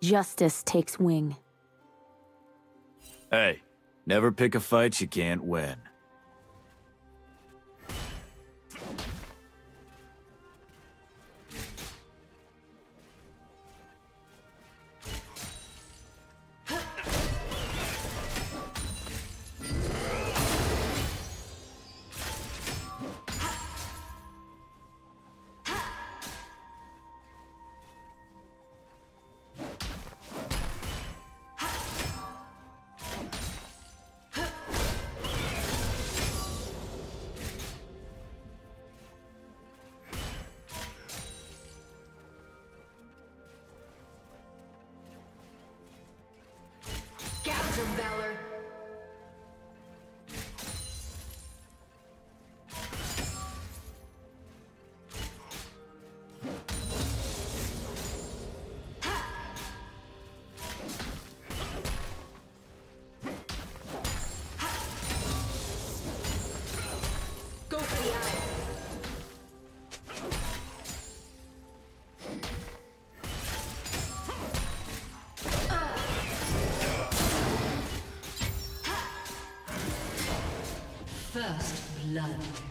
Justice takes wing. Hey, never pick a fight you can't win. First blood.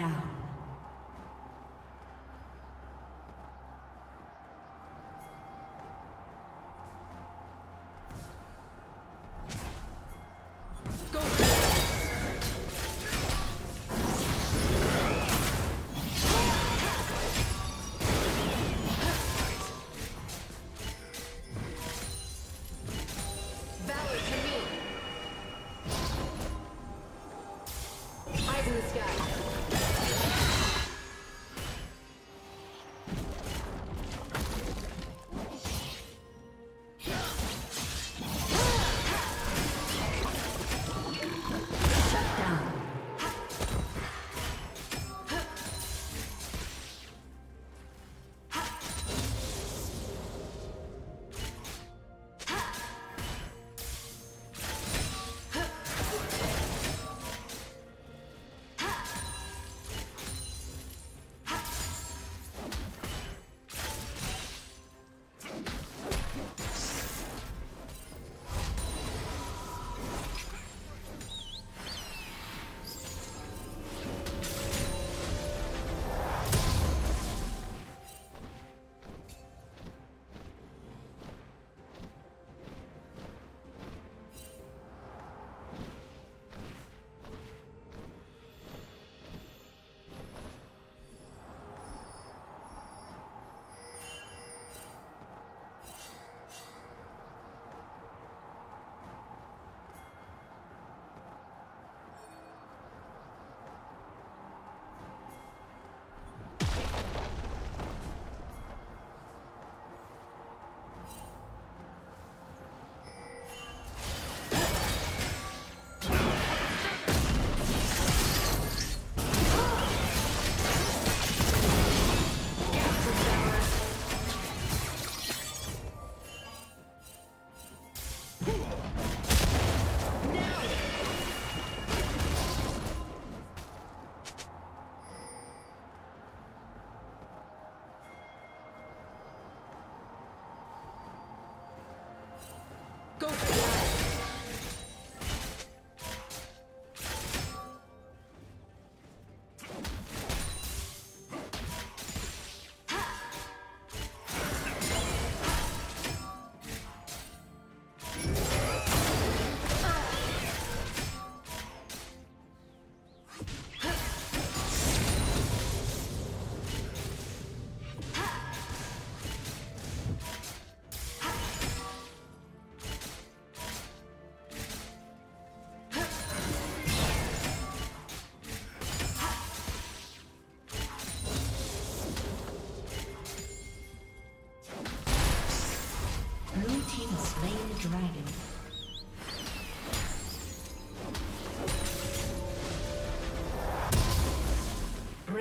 Down.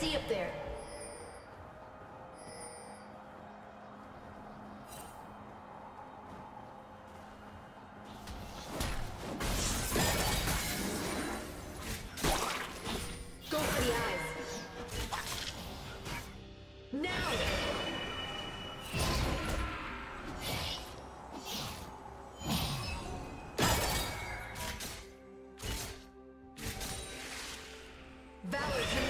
see up there. Go for the eyes. Now! Valor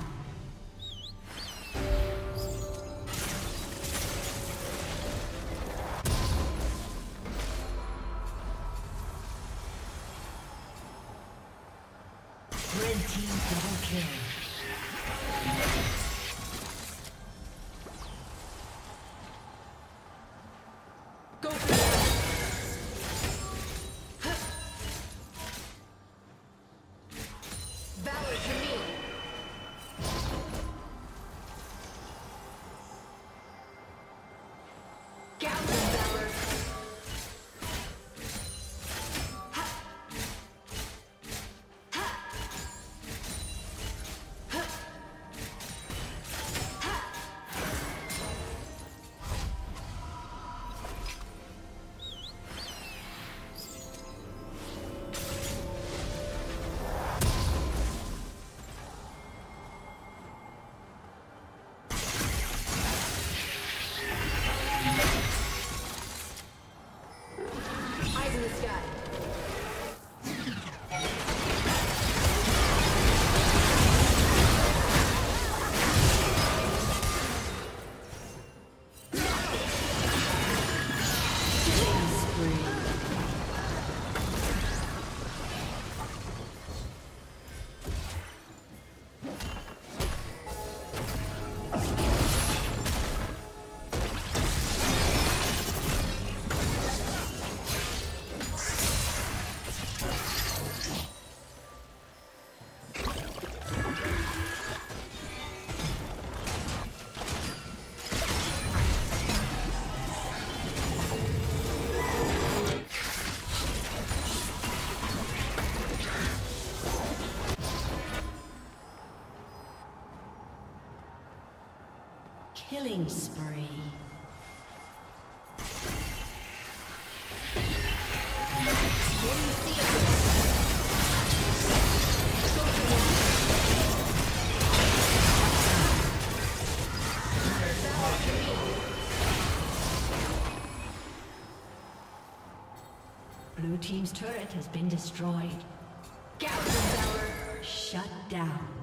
Killing spree. Blue Team's turret has been destroyed. Galleon Tower shut down.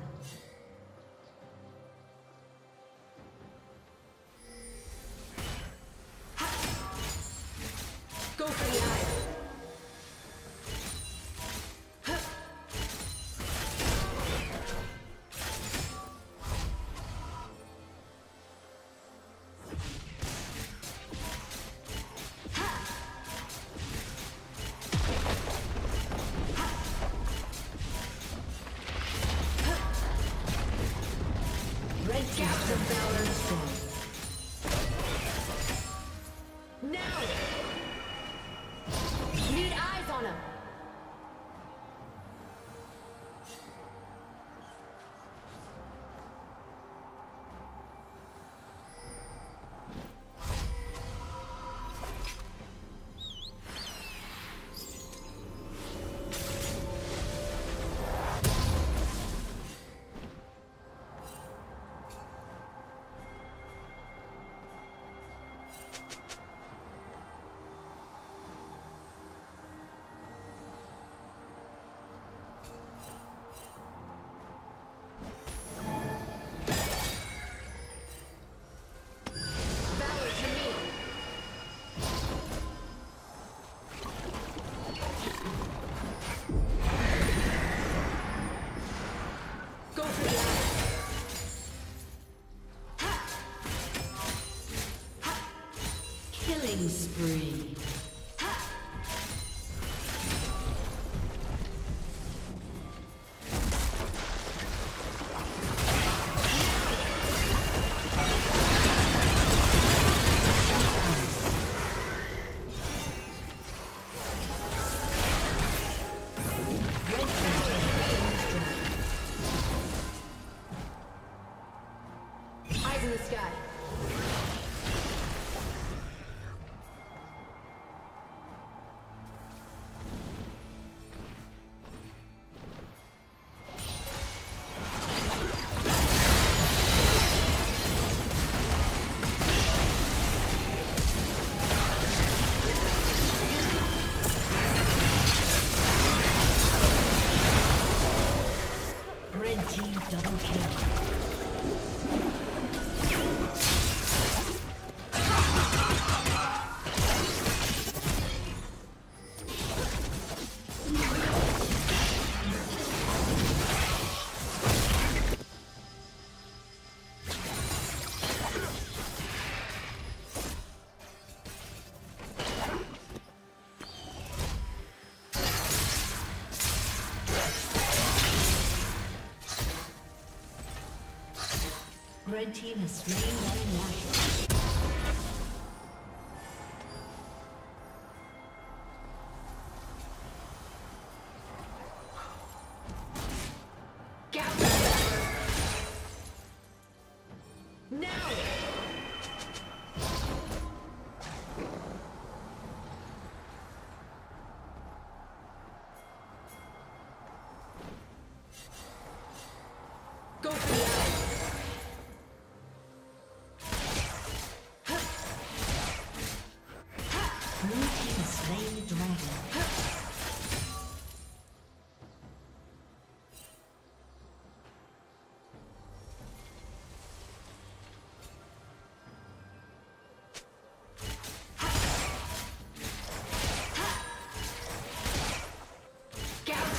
sky. Red team has slain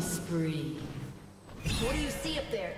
Spree. What do you see up there?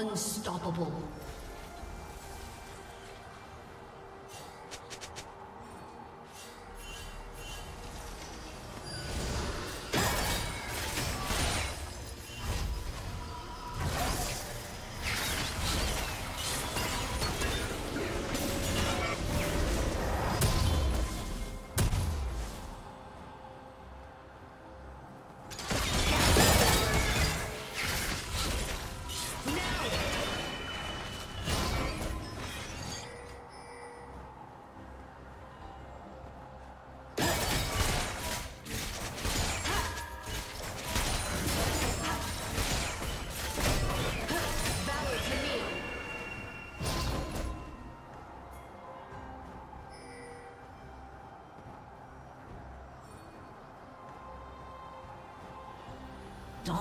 Unstoppable.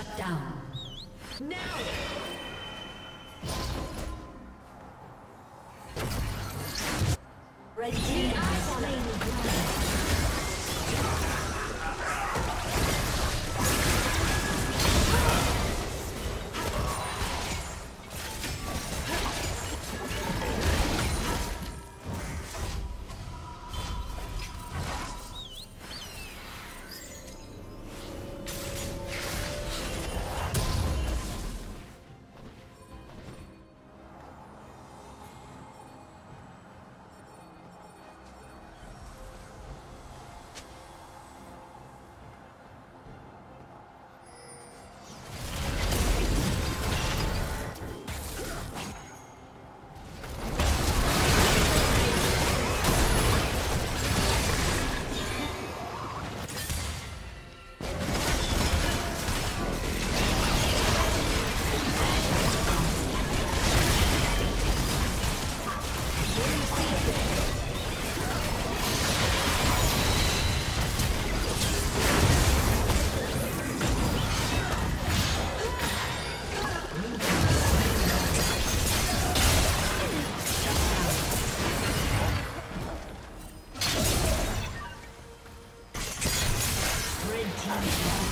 Shut down. Now! Red team Shut down.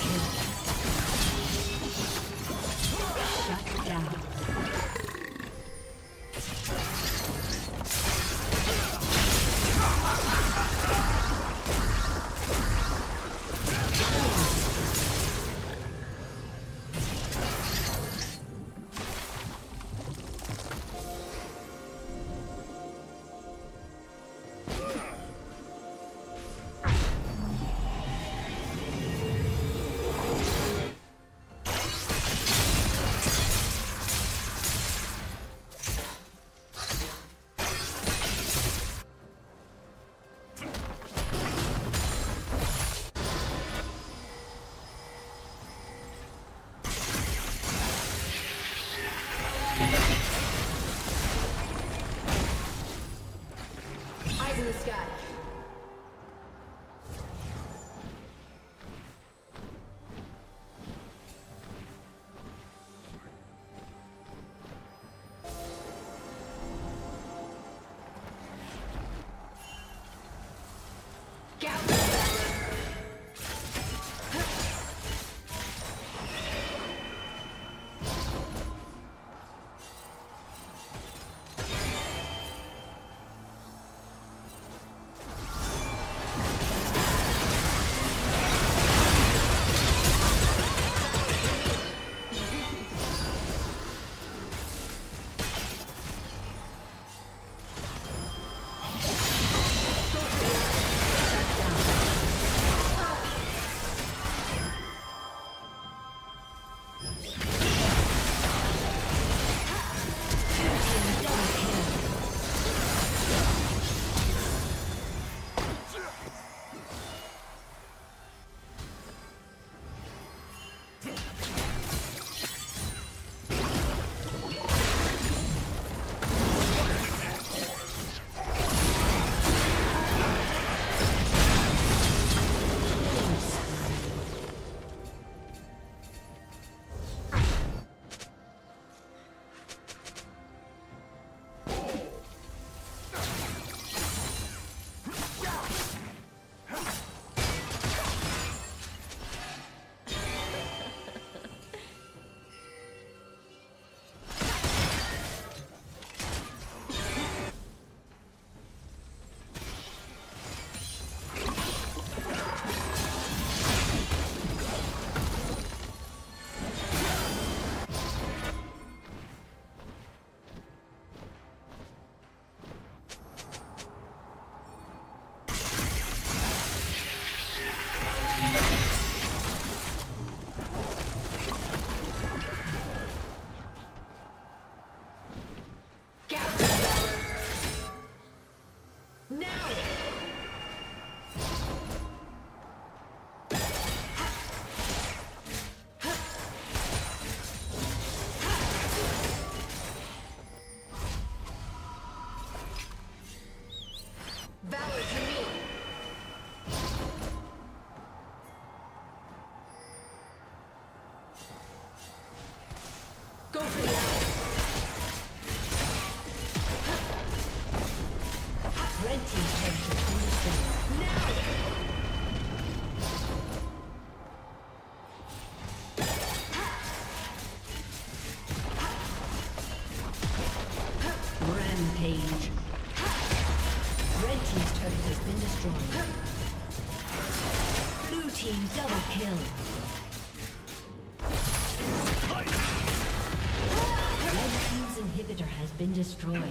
Destroyed.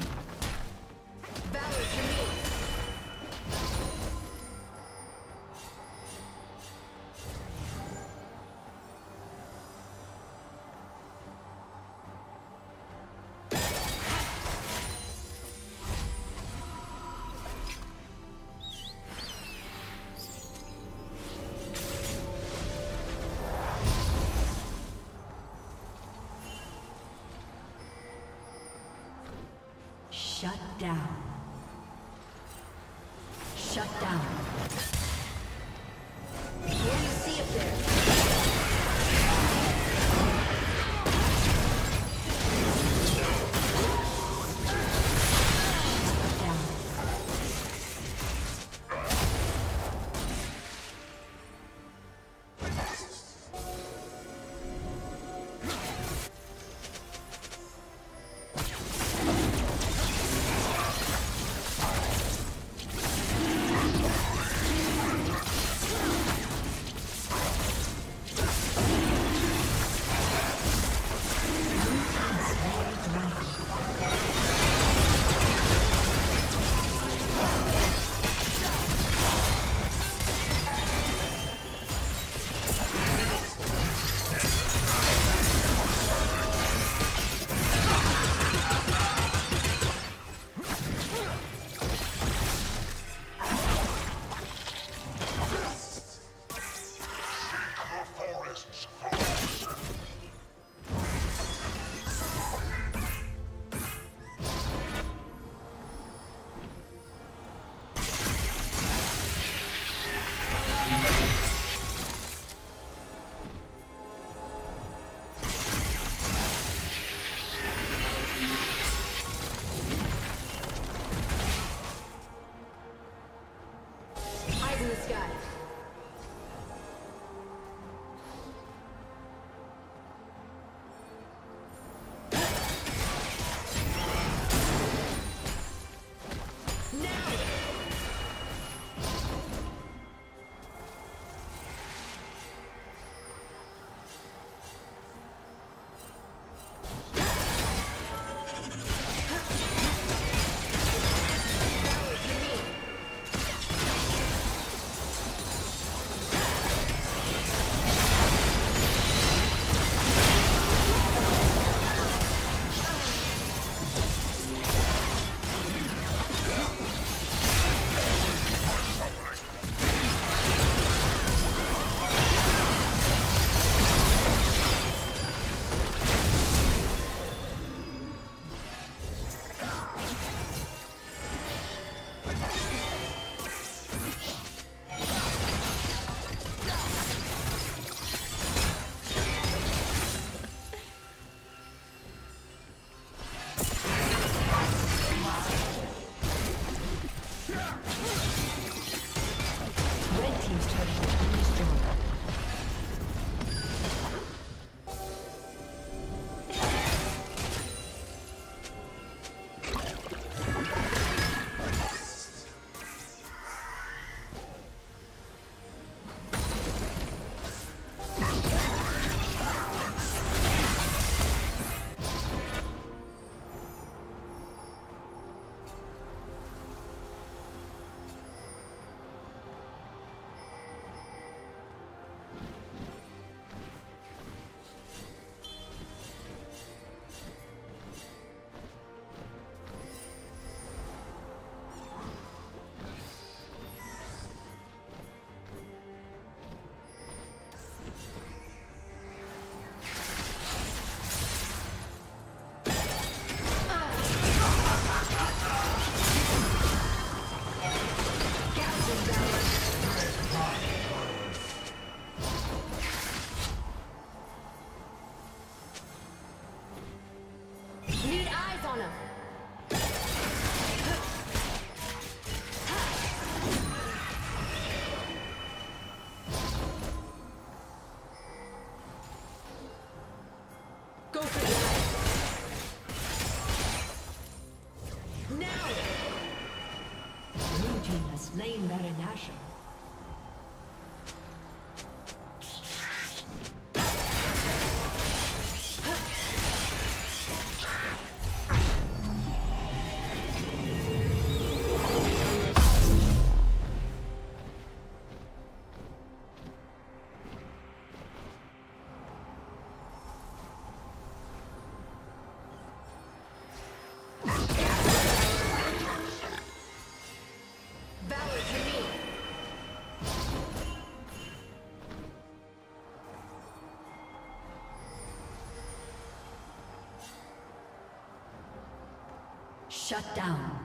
Shut down. Ghana. Shut down.